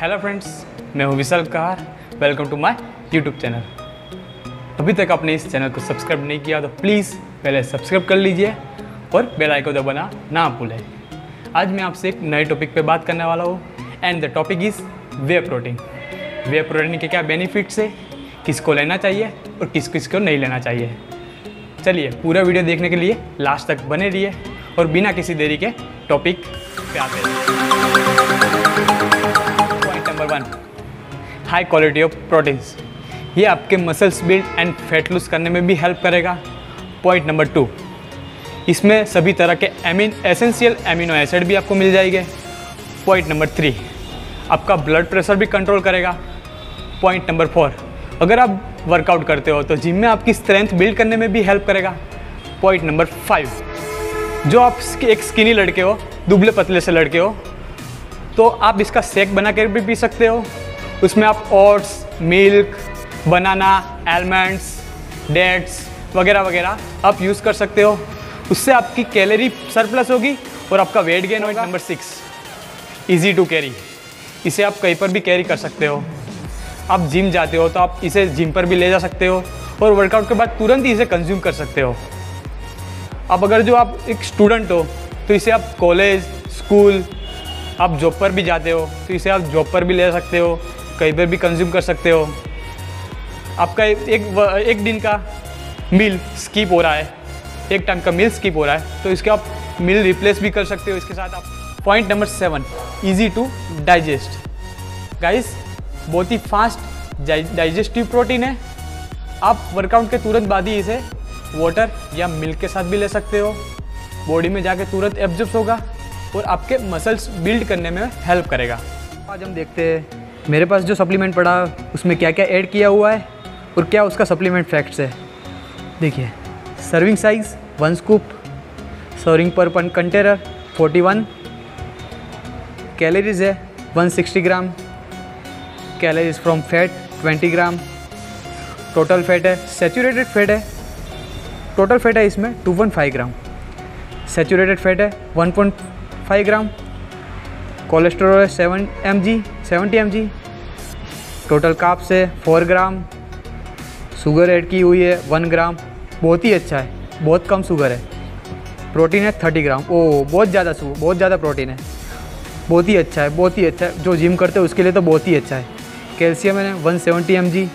Hello friends मैं हूँ Vishal Kar welcome to my YouTube channel अभी तक आपने इस चैनल को सब्सक्राइब नहीं किया तो प्लीज़ पहले सब्सक्राइब कर लीजिए और बेल आइकन दबाना ना भूलें। आज मैं आपसे एक नए टॉपिक पे बात करने वाला हूँ and the topic is whey protein whey protein के क्या बेनिफिट्स है, किसको लेना चाहिए और किस किस को नहीं लेना चाहिए। चलिए पूरा वीडियो देखने के लिए लास्ट तक बने रहिए और बिना किसी देरी के टॉपिक पे आते हैं हाई क्वालिटी ऑफ़ प्रोटीन्स ये आपके muscles build and fat lose करने में भी हेल्प करेगा. पॉइंट नंबर टू इसमें सभी तरह के एमिन एसेंशियल एमिनो एसिड भी आपको मिल जाएँगे. पॉइंट नंबर थ्री आपका ब्लड प्रेशर भी कंट्रोल करेगा. पॉइंट नंबर फोर अगर आप वर्कआउट करते हो तो जिम में आपकी स्ट्रेंथ बिल्ड करने में भी हेल्प करेगा. पॉइंट नंबर फाइव जो आप एक स्किनी लड़के हो, दुबले पतले से लड़के हो तो आप इसका शेक बना कर भी पी सकते हो. उसमें आप oats, milk, banana almonds dates वगैरह वगैरह आप यूज़ कर सकते हो। उससे आपकी कैलोरी सरप्लस होगी और आपका वेट गेन होगा। Number six easy to carry इसे आप कहीं पर भी कैरी कर सकते हो। आप जिम जाते हो तो आप इसे जिम पर भी ले जा सकते हो और वर्कआउट के बाद तुरंत ही इसे कंज्यूम कर सकते हो। अब अगर जो आप एक स्टूडेंट हो तो इसे आप कॉलेज स्कूल आप जॉब पर भी जाते हो तो इसे आप जॉब पर भी ले सकते हो। कहीं पर भी कंज्यूम कर सकते हो। आपका एक एक दिन का मील स्किप हो रहा है। एक टाइम का मील स्किप हो रहा है। तो इसके आप मील रिप्लेस भी कर सकते हो। इसके साथ आप point number seven easy to digest guys बहुत ही फास्ट डाइजेस्टिव प्रोटीन है। आप वर्कआउट के तुरंत बाद ही इसे वाटर या मिल्क के साथ भी ले सकते हो। बॉडी में जाके तुरंत एब्जॉर्ब होगा और आपके मसल्स बिल्ड करने में हेल्प करेगा। आज हम देखते हैं मेरे पास जो सप्लीमेंट पड़ा, उसमें क्या क्या ऐड किया हुआ है और क्या उसका सप्लीमेंट फैक्ट्स है? देखिए serving size one scoop serving per पन कंटेनर 41 कैलोरीज है 160 gram calories from fat 20 gram total fat है सेचूरेटेड फैट है. टोटल फैट है इसमें 2.5 ग्राम सेचूरेटेड फैट है 1.5 ग्राम कोलेस्ट्रॉल है seven M G seventy M G total carbs है four gram sugar add की हुई है वन ग्राम बहुत ही अच्छा है, बहुत कम शुगर है। प्रोटीन है थर्टी ग्राम ओ, बहुत ज़्यादा बहुत ज़्यादा प्रोटीन है। बहुत ही अच्छा है, बहुत ही अच्छा है। जो जिम करते हैं उसके लिए तो बहुत ही अच्छा है। कैल्शियम है one seventy M G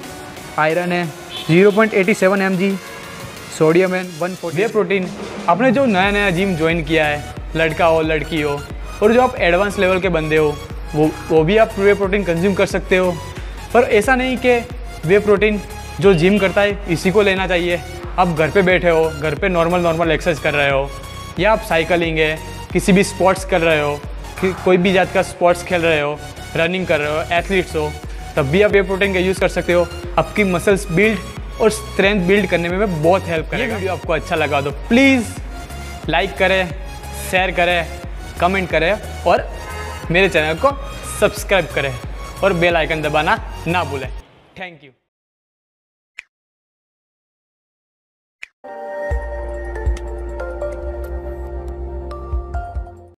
iron है zero point eighty seven M G sodium है वन फोर्टी प्रोटीन आपने जो नया नया जिम ज्वाइन किया है, लड़का हो, लड़की हो और जो आप एडवांस लेवल के बंदे हो वो वो भी आप वे प्रोटीन कंज्यूम कर सकते हो। पर ऐसा नहीं कि वे प्रोटीन जो जिम करता है इसी को लेना चाहिए। आप घर पे बैठे हो घर पे नॉर्मल नॉर्मल एक्सरसाइज कर रहे हो या आप साइकिलिंग है किसी भी स्पोर्ट्स कर रहे हो कि कोई भी जात का स्पोर्ट्स खेल रहे हो रनिंग कर रहे हो एथलीट्स हो तब भी आप वे प्रोटीन का यूज़ कर सकते हो। आपकी मसल्स बिल्ड और स्ट्रेंथ बिल्ड करने में बहुत हेल्प करेगा। वीडियो आपको अच्छा लगा तो प्लीज़ लाइक करें शेयर करें कमेंट करें और मेरे चैनल को सब्सक्राइब करें और बेल आइकन दबाना ना भूलें। Thank you